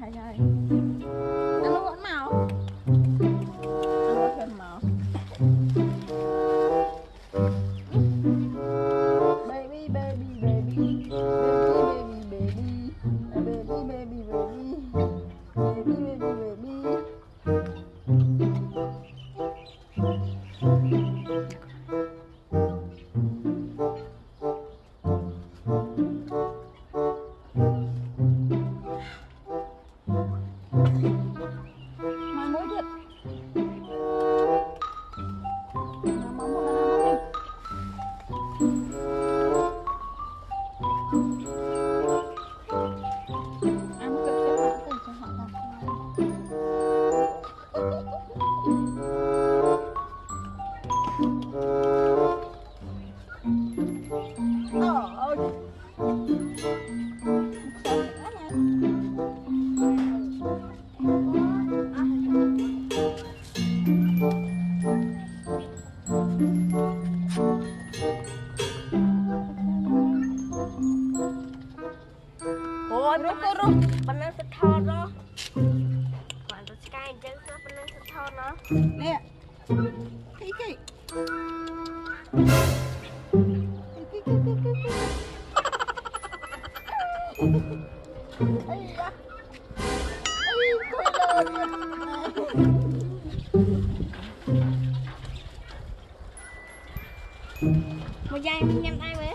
ហើយហើយ យមនុស្សក៏រុំមិននឹងសិទ្ធថតណោះគាត់ទៅឆ្កែអញ្ចឹងណាមិននឹងសិទ្ធថតណោះនេះគីគីអីយ៉ាអីគួយដល់ một giây mình nhắm tay với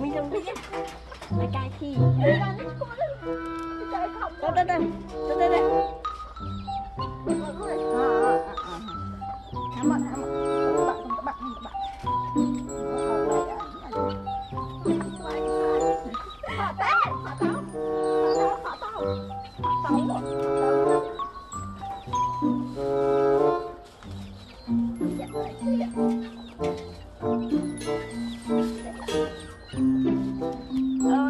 mình không biết là cài thì. Đây đây đây đây đây Oh.